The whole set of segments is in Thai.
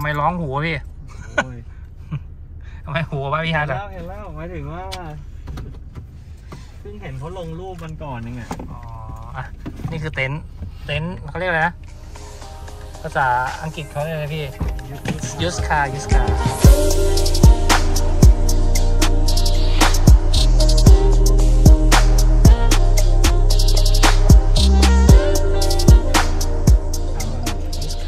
ำไมร้องหัวพี่โอ้ยทำไมหัววะพี่เห็ฮันทแล้อะวเห็นแล้วหมายถึงว่าเพิ่งเห็นเขาลงรูปมันก่อนนึงอะอ๋ออะนี่คือเต็นท์เต็นท์เขาเรียกอะไรนะภาษาอังกฤษเขาเรียกอะไรพี่ use car use car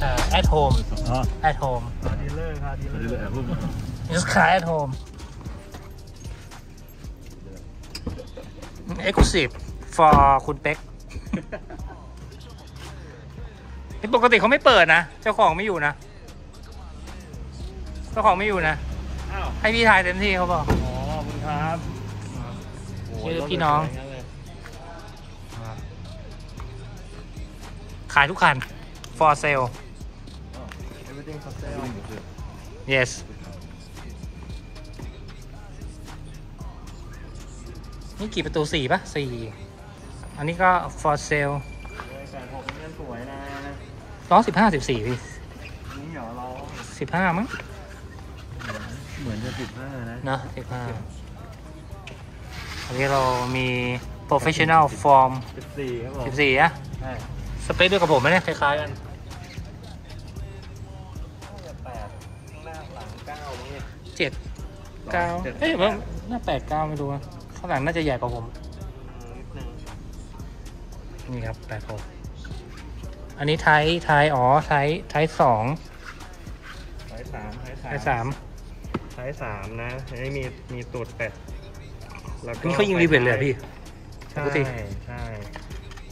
ค่ะ at home อ๋อ at home car dealer car dealer เดี๋ยวเลเดี๋ยวพูด used car at home exclusive for คุณเป็กนี่ปกติเขาไม่เปิดนะ เจ้าของไม่อยู่นะ เจ้าของไม่อยู่นะ อ้าว ให้พี่ถ่ายเต็มที่เขาบอก อ๋อขอบคุณครับโยชื่อพี่น้อง รถสวยๆเลยขายทุกคัน for sale อ๋อ everything for sale yes นี่กี่ประตูสี่ปะสี่อันนี้ก็ for sale แปดหกนี่สวยนะร้องสิบห้าสิบสี่พี่นี่เหรอเราสิบห้ามั้ง เหมือนจะสิบห้านะเนอะสิบห้าอันนี้เรามี professional form สิบสี่ครับผมสิบสี่อะใช่สเปคด้วยกับผมไหมเนี่ยคล้ายๆกัน จ็ดเก้าเจ็ดเอ้ยว่าหน้าแปดเก้าไม่รู้อะข้างหลังน่าจะใหญ่กว่าผมอืมนิดนึงนี่ครับแปดหกอันนี้ไทยไทยอ๋อไทยไทยสองสายสามสายสามไทยสามสายสามนะอันนี้มีมีตูดเป็ดแล้วก็นี่เขายิงรีเวทเลยเหรอพี่ใช่ปกติใช่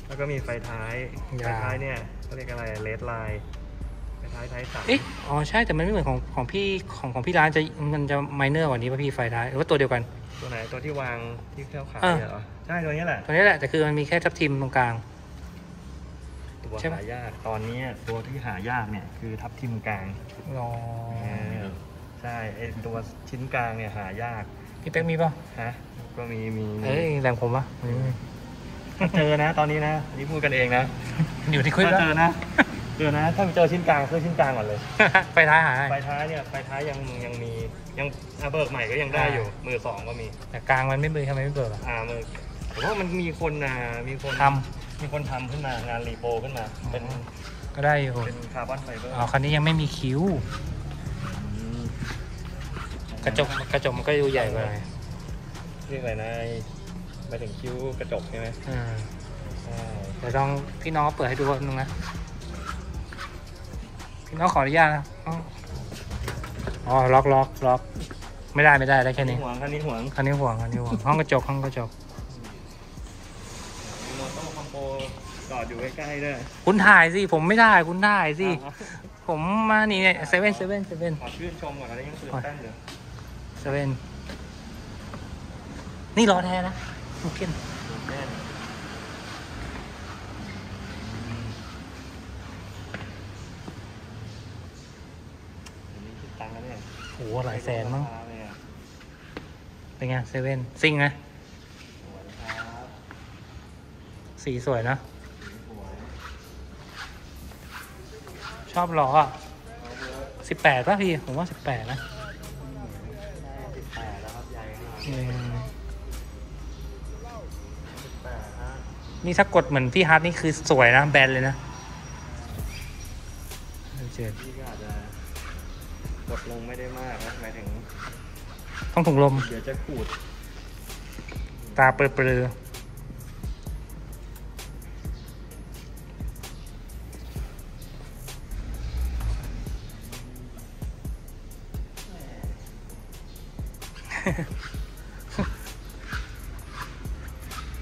แล้วก็มีไฟท้ายยาไฟท้ายเนี่ยเขาเรียกอะไรเลดไลน์ ไฟท้ายท้ายสามเอ๊ะอ๋อใช่แต่มันไม่เหมือนของของพี่ของของพี่ร้านจะมันจะไมเนอร์กว่านี้ป่ะพี่ไฟท้ายหรือว่าตัวเดียวกัน ตัวไหนตัวที่วางที่เครื่องขายอ่าเหรอใช่ตัวนี้แหละตัวนี้แหละแต่คือมันมีแค่ทับทิมตรงกลางตัวใช่ไหมหายากตอนนี้ตัวที่หายากเนี่ยคือทับทิมกลางอ๋อเออใช่ไอตัวชิ้นกลางเนี่ยหายากพี่เป๊กมีป่ะฮะก็มีมีมีเอ้ยแรงผมป่ะถ้าเจอนะ ตอนนี้นะอันนี่พูดกันเองนะอยู่ที่คุยถ้าแล้วเจอนะ เจอนะ ถ้าเจอชิ้นกลางซื้อชิ้นกลางก่อนเลยไฟท้ายหายไฟท้ายเนี่ยไฟท้ายยังยังมียังอาเบิกใหม่ก็ยังได้อยู่ มือสองก็มี แต่กลางมันไม่เบิร์ทำไมไม่เบิร์อะอ่ามือผมว่ามันมีคนอ่ามีคนทมีคนทำขึ้นมางานรีโปขึ้นมา เป็นำก็ได้อยู่เป็นคาร์บอนไฟเบอร์อ๋อคันนี้ยังไม่มีคิ้ว กระจกกระจกมันก็ดูใหญ่ไปหน่อยเรียกอะไรนะไปถึงคิ้วกระจกใช่ไหมอ่าใช่เดี๋ยวลองพี่น้องเปิดให้ดูแป๊บนึงนะพี่ น้องขออนุญาตนะอ๋ออ๋อล็อกล็อกล็อกไม่ได้ไม่ได้ได้แค่นี้ ห่วงคันนี้ห่วงคันนี้ห่วงคันนี้ห่วงห้องกระจกห้องกระจกมีมอเตอร์คอมโบจอดอยู่ใกล้ๆด้วยคุณถ่ายสิผมไม่ได้คุณถ่ายสิอ่าผมมานี่เนี่ยเซเว่นเซเว่นเซเว่นขอชื่นชมก่อนนะยังตื่นเต้นอยู่เซเว่นนี่รอแท้นะลูกเก้นตื่นเต้นอันนี้คิดตังค์แล้วเนี่ย โอ้โหหลายแสนมั้งราคาเลยอะเป็นไงเซเว่นซิงไหมสวยครับสีสวยนะสวยชอบล้ออะเอาเยอะสิบแปดป่ะพี่ ผมว่าสิบแปดนะได้สิบแปดแล้วครับใหญ่ขนาดอืมสิบแปดฮะนี่ถ้ากดเหมือนพี่ฮาร์ดนี่คือสวยนะ แบนเลยนะเจ็ดพี่ก็อาจจะ กดลงไม่ได้มากนะหมายถึงต้องถุงลม เดี๋ยวจะขูด ตาเปลือๆ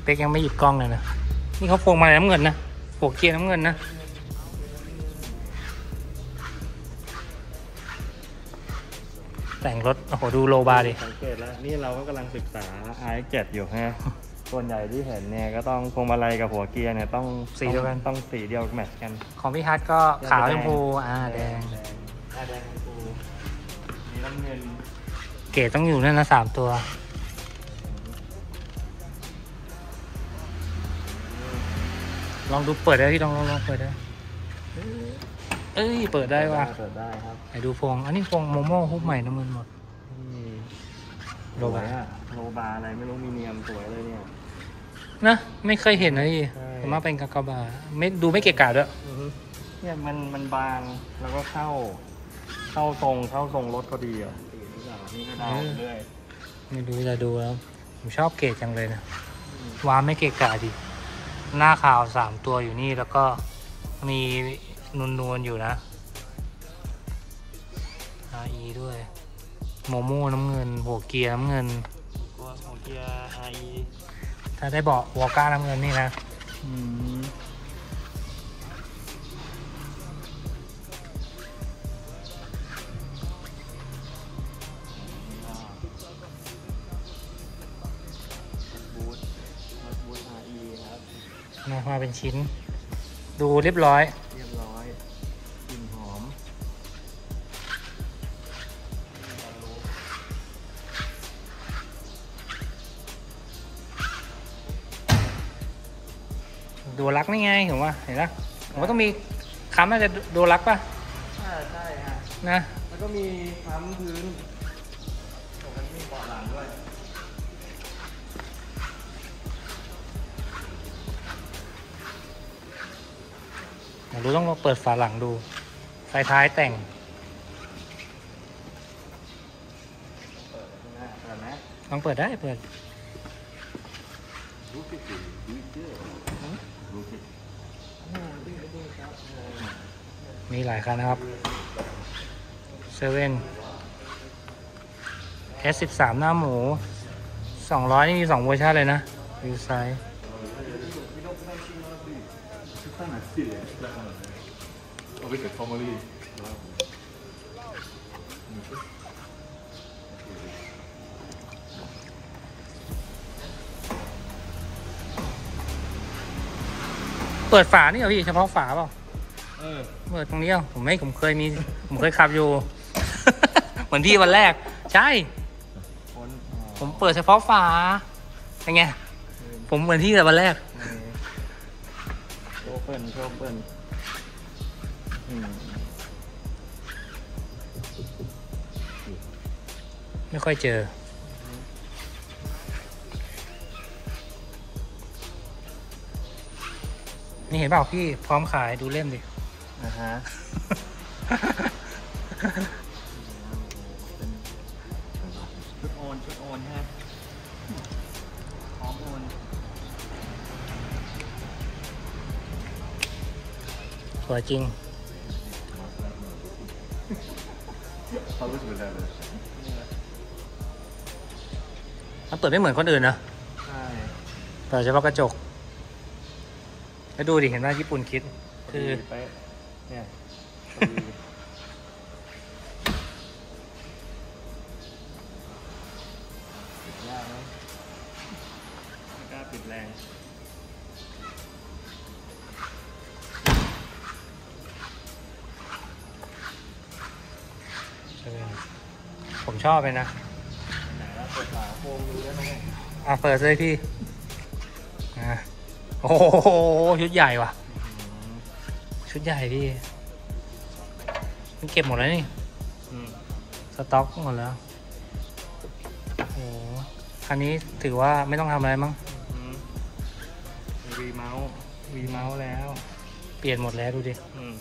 เป็กยังไม่หยิบกล้องเลยนะ นี่เขาพวงมาลัยน้ำเงินนะพวกเกียร์น้ำเงินนะ แต่งรถ โอ้โห ดูโลบาร์ดิ สังเกตแล้ว นี่เราก็กำลังศึกษา i 7 อยู่ฮะ ส่วนใหญ่ที่เห็นเนี่ย ก็ต้องพวงมาลัยกับหัวเกียร์เนี่ย ต้องสีเดียวกัน ต้องสีเดียวแมทช์กัน ของพี่ฮัทก็ขาวชมพูอ่าแดงแดงอ่าแดงชมพูมีน้ำเงิน เกรดต้องอยู่นั่นนะสามตัวลองดูเปิดได้พี่ลองลองลองเปิดได้ เอ้ย เปิดได้ว่ะเปิดได้ครับไหนดูพวงอันนี้พวงโมโม่ฮุบใหม่น้ำมันหมดนี่โลบาสวยอะโลบาอะไรไม่รู้มีเนียมสวยเลยเนี่ยนะไม่เคยเห็นเลยใช่ผมว่าเป็นกากบาไม่ดูไม่เกะกะด้วยเนี่ยมันมันบางแล้วก็เข้า เข้าทรงเข้าทรงรถพอดีอะนี่ก็ดาวเรื่อยไม่รู้จะดูแล้วผมชอบเกรดจังเลยนะวางไม่เกะกะดิหน้าขาวสามตัวอยู่นี่แล้วก็มี นวลนวลๆอยู่นะ RE ด้วย โมโม่น้ำเงิน หัวเกียร์น้ำเงินตัวของเกียร์ RE ถ้าได้เบาะวอลก้าน้ำเงินนี่นะอืมบูทบูท RE ครับมามาเป็นชิ้น ดูเรียบร้อยเรียบร้อย เห็นว่าเห็นปะผมว่าต้องมีคำน่าจะดูรักป่ะใช่ใช่ฮะนะแล้วก็มีค้ำพื้นปกติมีเบาะหลังด้วยเดี๋ยวรู้ต้องเปิดฝาหลังดูไฟท้ายแต่งเปิดข้างหน้าเปิดไหมลองเปิดได้เปิด มีหลายคันนะครับเซเว่น S13 หน้าหมู 200 นี่มี 2 เวอร์ชันเลยนะวิวไซส์ Avete famoli. เปิดฝานี่เหรอพี่เฉพาะฝาเปล่าเออเปิดตรงนี้เหรอผมไม่ผมเคยมี ผมเคยขับอยู่ เหมือนพี่วันแรก ใช่คนผมเปิดเฉพาะฝาเป็นไงผมเหมือนที่แต่วันแรกโชว์เปิลโชว์เปิลอืมไม่ค่อยเจอ นี่เห็นเปล่าพี่พร้อมขายดูเล่มดินะฮะชุดโอนชุดโอนฮะพร้อมโอนสวยจริง Alles wil hebben. มันเปิดไม่เหมือนคนอื่นนะใช่เปิดเฉพาะกระจก แล้วดูดิเห็นว่าญี่ปุ่นคิดคือพดีเป๊ะเนี่ยพอดีปิดยากนะไม่กล้าปิดแรงผมชอบเลยนะ ไหนแล้วเปิดฝาโฟมดูได้ไหมเนี่ยอะเปิดเลยพี่อะ โอ้โหชุดใหญ่ว่ะ ชุดใหญ่พี่ มันเก็บหมดแล้วนี่อืมสต็อกหมดแล้วโอ้โหคันนี้ถือว่าไม่ต้องทำอะไรมั้งอืมวีเมาส์วีเมาส์แล้ว เปลี่ยนหมดแล้วดูดิอืม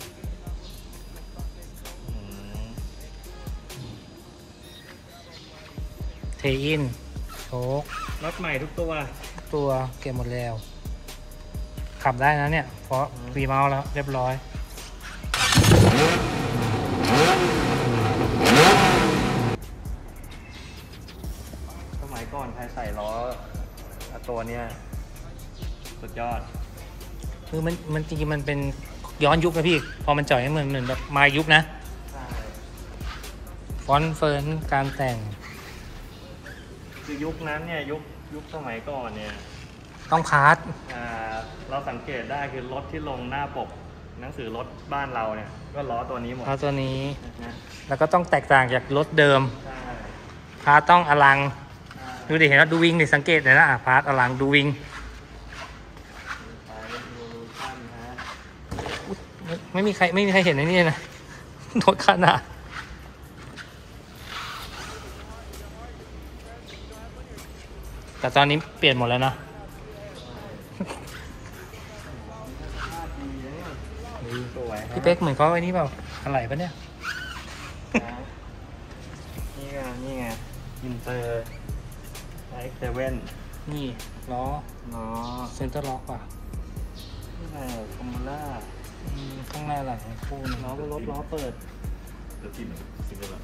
อืมเทอินโชครถใหม่ทุกตัว ตัวเก็บหมดแล้ว ขับได้นะเนี่ย เพราะอืมวีเมาส์แล้วเรียบร้อย สมัยก่อนใครใส่ล้ออะตัวเนี้ยสุดยอด คือมันมันจริงๆมันเป็นย้อนยุคนะพี่ พอมันจ่อยให้เหมือนเหมือนแบบมายุคนะใช่ฟอนต์เฟิร์นการแต่ง คือยุคนั้นเนี่ยยุคยุคสมัยก่อนเนี่ย ต้องพาร์ทอ่าเราสังเกตได้คือรถที่ลงหน้าปกหนังสือรถบ้านเราเนี่ยก็ล้อตัวนี้หมดพาร์ทตัวนี้ นะแล้วก็ต้องแตกต่างจากรถเดิม ใช่พาร์ทต้องอลังอ่าดูดิเห็นว่าดูวิงดิสังเกตเลยนะอะพาร์ทอลังดูวิงสายโรลูชั่นฮะไม่ไม่มีใครไม่มีใครเห็นในนี่นะลดขนาดแต่ตอนนี้เปลี่ยนหมดแล้วนะ พี่เป๊กเหมือนเขาไอ้นี่เปล่าอะไรปะเนี่ย นี่ไงนี่ไงอินเตอร์ไอเซเว่นนี่ล้อเนาะเซนเตอร์ล็อกป่ะนี่ไงคอมมูล่าอืมข้างหน้าหลังคู่ล้อก็รถล้อเปิด The team is similar.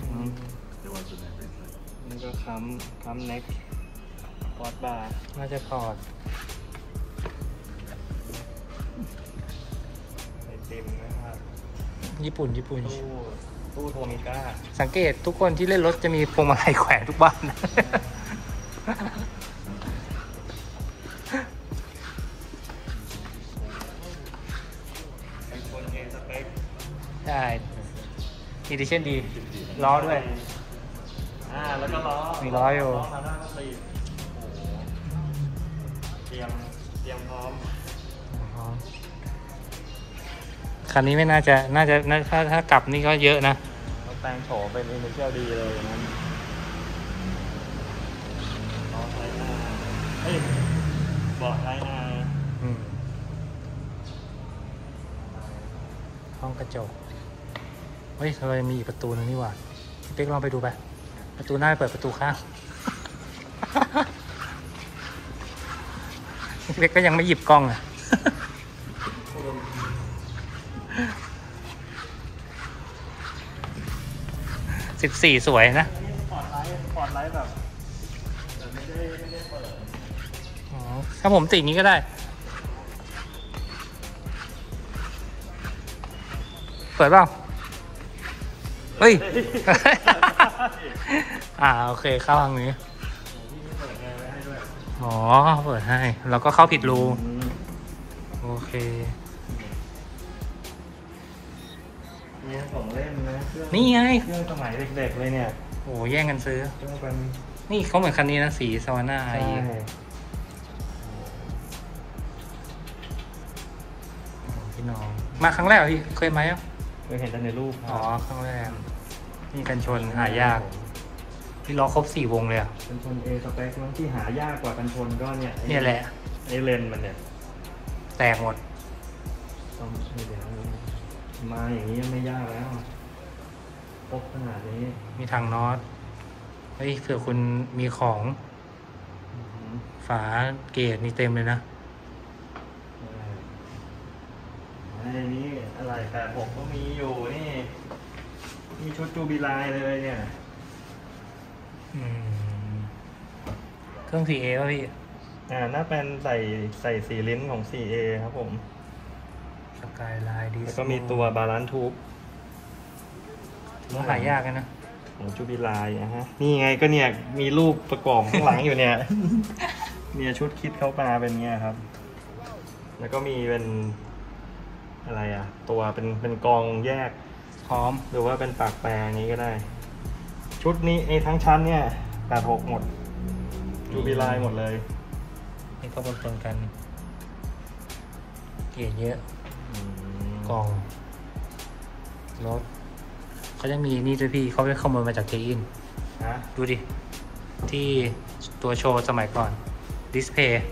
อืม They want to have it. นี่ก็ค้ำค้ำเน็กปอดบาร์น่าจะถอด ญี่ปุ่นญี่ปุ่น ตู้ตู้โทมิก้าสังเกตทุกคนที่เล่นรถจะมีพวงมาลัยแขวนทุกบ้านนะไอโฟนเอสเปคใช่อีดิชั่นดีล้อด้วย อ่า แล้วก็ล้อมีล้ออยู่ล้อมาหน้าก็ตีโอ้โหเตรียมเตรียม คันนี้ไม่น่าจะน่าจะน่าถ้าถ้ากลับนี่ก็เยอะนะเราแปลงโฉมเป็นอินดัสเทรียลดีเลยอย่างนั้นล้อไทยนาเอ้ยเบาะไทยนาอืมห้องกระจก เฮ้ยเรายังมีอีกประตูนึงนี่หว่าพี่เป๊กลองไปดูไป ประตูหน้าเปิดประตูข้างพี่เป๊กก็ยังไม่หยิบกล้องอะ สิบสี่สวยนะ อันนี้สปอร์ตไลท์สปอร์ตไลท์แบบแต่ไม่ได้ไม่ได้เปิดอ๋อถ้าผมติดอย่างนี้ก็ได้ เปิดเปล่า เฮ้ย อ่า โอเค เข้าทางนี้ที่นี่เปิดแอร์ไว้ให้ด้วยอ๋อ เปิดให้เราก็เข้าผิดรูอืมโอเค เนี่ยของเล่นนะเครื่องนี่ไงเครื่องสมัยเด็กๆเลยเนี่ยโอ้แย่งกันซื้อ เครื่องเป็นนี่เขาเหมือนคันนี้นะสีสวาน่าไอใช่พี่น้อง มาครั้งแรกเหรอพี่เคยไหมอะเคยเห็นแต่ในรูปครับอ๋อครั้งแรกนี่กันชนหายากพี่ล้อครบสี่วงเลยอะกันชนเอสเปคมั้งที่หายากกว่ากันชนก็เนี่ยไอ้เนี่ยแหละ ไอเลนมันเนี่ยแตกหมดต้องให้เดี๋ยว มาอย่างนี้ไม่ยากแล้วพกขนาดนี้ มีทางน็อตเฮ้ยเผื่อคุณมีของอื้อหือฝาเกตนี่เต็มเลยนะไอ้นี่อะไรแปดหกก็มีอยู่นี่ มีชุดจูบิลายเลยเนี่ยอืมเครื่อง 4A ป่ะพี่ อ่าน่าเป็นใส่ใส่สีลิ้นของ 4A ครับผมส กายไลน์ดีแล้วก็มีตัวบาลานทูบมันหายากกันนะของจูบิลายนะฮะ นี่ไงก็เนี่ย มีรูปประกอบข้างหลังอยู่เนี่ย เนี่ยชุดคิดเข้ามาเป็นเงี้ยครับ แล้วก็มีเป็นอะไรอะ ตัวเป็นเป็นกองแยกพร้อม หรือว่าเป็นปากแปรอย่างนี้ก็ได้ ชุดนี้ไอ้ทั้งชั้นเนี่ยแปดหกหมดจูบิลายหมดเลย นี่ก็ปนๆกันเกตเยอะอืม กล่องรถเขาจะมีนี่ด้วยพี่เขาไปขโมยมาจากเจอินฮะดูดิ ที่ตัวโชว์สมัยก่อน ดิสเพย์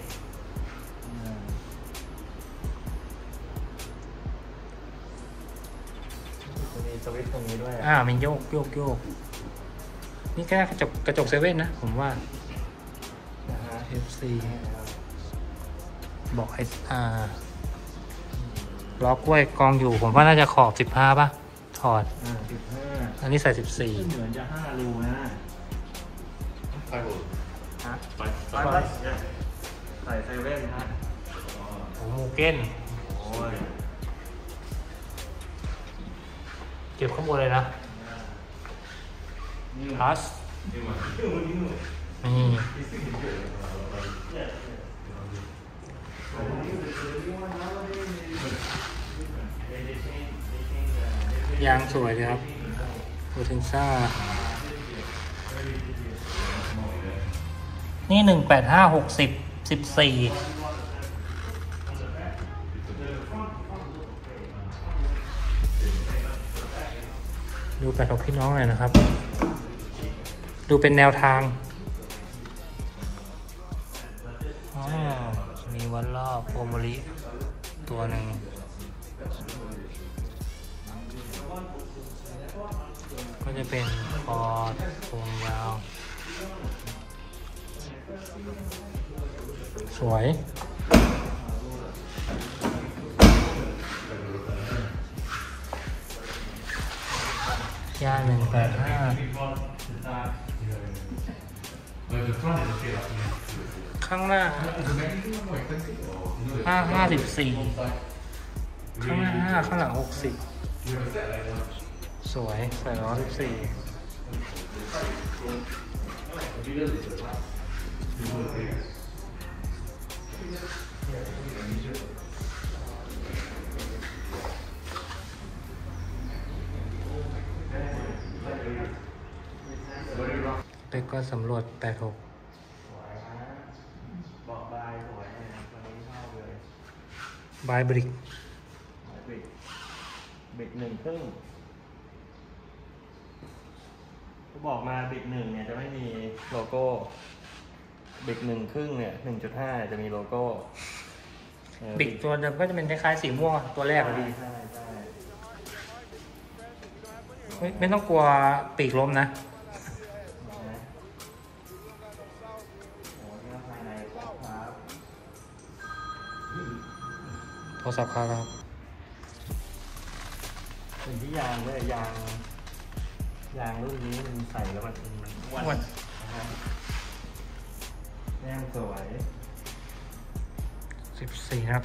จะมีสวิตช์ตรงนี้ด้วย อ่า มันโยกโยกโยก นี่แค่กระจกกระจกเซเว่นนะ ผมว่านะฮะ FC บอกไอ้อ่า ล้อกล้วยกองอยู่ผมว่าน่าจะขอบสิบห้าป่ะ ถอด อ่าสิบห้าอันนี้ใส่สิบสี่ เหมือนจะห้ารูนะ Five hole. ฮะ Five. ใส่ Five. ใส่เซเว่นฮะโอ้มูเก้น โอ้ยเก็บข้างบนเลยนะพลัสนี่ ยางสวยเลยครับโพเทนซ่านี่หนึ่งแปดห้าหกสิบสิบสี่ดูแปดหกพี่น้องหน่อยนะครับ ดูเป็นแนวทางอ๋อมีวันรอบโอมริตัวหนึ่ง จะเป็นคอโครงยาว สวย ย่าหนึ่งแปดห้าข้างหน้าห้าห้าสิบสี่ข้างหน้าห้าข้างหลังหกสิบ สวยใส่ร้อยสิบสี่เป็กก็สำรวจแปดหกสวยนะบอกบายสวยเนี่ยตัวนี้ชอบเลยบายบริกบรกบรกหนึ่งครึ่งเขา บอกมาเบรกหนึ่งเนี่ยจะไม่มีโลโก้เบรกหนึ่งครึ่งเนี่ยหนึ่งจุดห้าจะมีโลโก้เออบิกตัวเดิมก็จะเป็นคล้ายๆสีม่วงอะตัวแรกอะใช่ดีใช่ใช่ไม่ไม่ต้องกลัวปีกล้มนะนะโอ้นี่ก็ภายในครบครับโทรศัพท์ครับเป็นที่ยางด้วยยาง ยางรุ่นนี้มันใส่แล้วมันมันอ้วนอ้วนนะฮะแม่งสวยสิบสี่นะครับ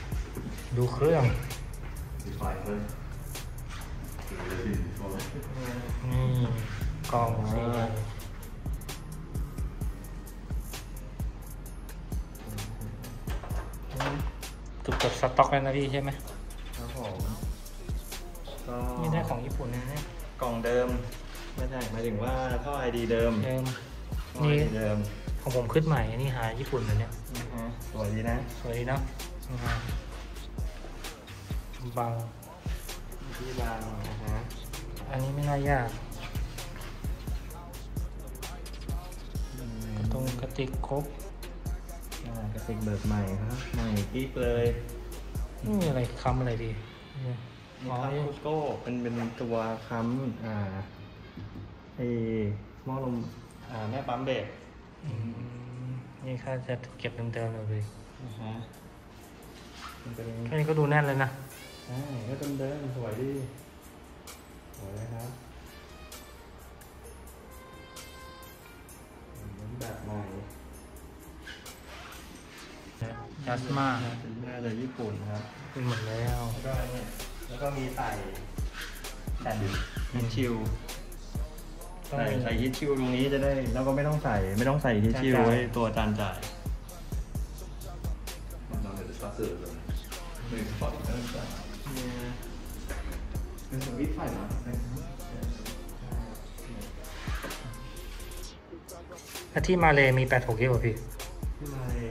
ดูเครื่องดีไฟเลยเลดี้ฟอร์นี่กล่องสีอ่าเกือบกับสต็อกแล้วนะพี่ใช่ไหมครับผมก็นี่ได้ของญี่ปุ่นนะเนี่ยกล่องเดิม ไม่ใช่หมายถึงว่าท่อไอดีเดิมเดิมท่อนี่ไอดีเดิมของผมขึ้นใหม่อันนี่หาญี่ปุ่นนะเนี่ยนะฮะสวยดีนะสวยดีเนาะอืมบางที่บางนะฮะอันนี้ไม่น่ายาก อืมตรงกระติกครบอ่ากระติกเบิกใหม่ครับใหม่กิ๊กเลยนี่มีอะไรค้ำอะไรดีเนี่ยนี่อ๋อครับคุโก้เป็นเป็นตัวค้ำอ่า ไอหม้อลมอ่าแม่ปั๊มเบรกอืมนี่ค่าจะเก็บเดิมๆเลยนะฮะมันเป็นแค่นี้ก็ดูแน่นเลยนะใช่ก็เดิมเดิมๆสวยดีสวยนะครับอืมแบบใหม่จัสมาเป็นมาจากญี่ปุ่นครับเป็นหมดแล้วแล้วก็เนี่ยแล้วก็มีใส่แผ่นฮิตชิล ใส่ใส่ฮิตชิลตรงนี้จะได้ แล้วก็ไม่ต้องใส่ไม่ต้องใส่ฮิตชิลไว้ตัวจานจ่ายมันนอนในสตาร์เตอร์เลยหนึ่งฟอร์ดนั่นจ้ะเป็นสวิตช์ไฟนะถ้าที่มาเลยมี86เยอะกว่าพี่ที่มาเลย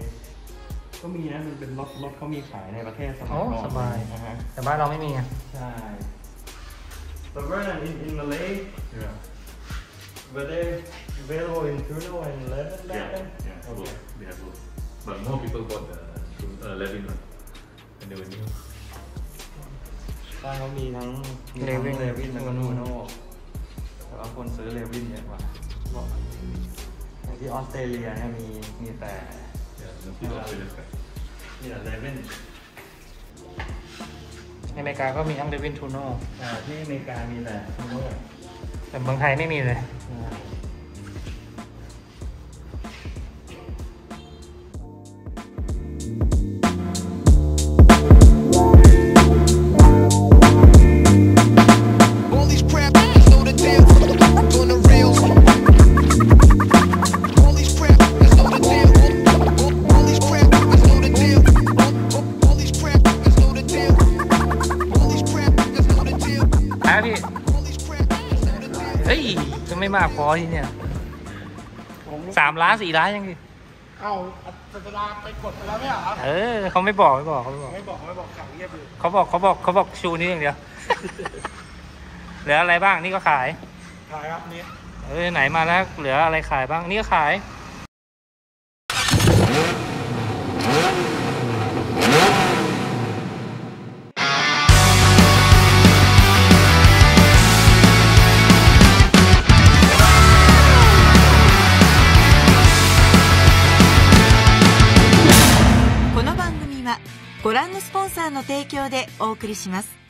ก็มีนะ มันเป็นรถรถเขามีขายในประเทศสมัยโอ้ก่อนสบาย นะฮะแต่บ้านเราไม่มีไง ใช่ But Vernon in in Malay Yeah. Were they available in Tuno and Lebanon back Yeah, then? yeah, both. Okay. They have both. But more people bought the uh, Levin one when they were new. บ้านเขามีทั้งมีทั้ง Levin เลวินแล้วก็นูโน่แต่ว่าคนซื้อเลวินเยอะกว่าบอกอย่างที่ออสเตรเลียเนี่ยมีมีแต่ Yeah, the people Australian guy. มีแต่เลวินในอเมริกาก็มีทั้งเดวินทูโน่ อ่าที่อเมริกามีแต่นูโน่ แต่เมืองไทยไม่มีเลย้อยเนี่ยสามล้านสี่ล้านยังไงเอาสัตนาไปกดไปแล้วเนี่เออเขาไม่บอกไม่บอกเขาไม่บอกไม่บอกไม่บอกขังเงียบเลยเขาบอกเขาบอกเขาบอกชูนี้อย่างเดียวเหลืออะไรบ้างนี่ก็ขายขายครับนี่เออไหนมาแล้วเหลืออะไรขายบ้างนี่ก็ขาย ご覧のスポンサーの提供でお送りします。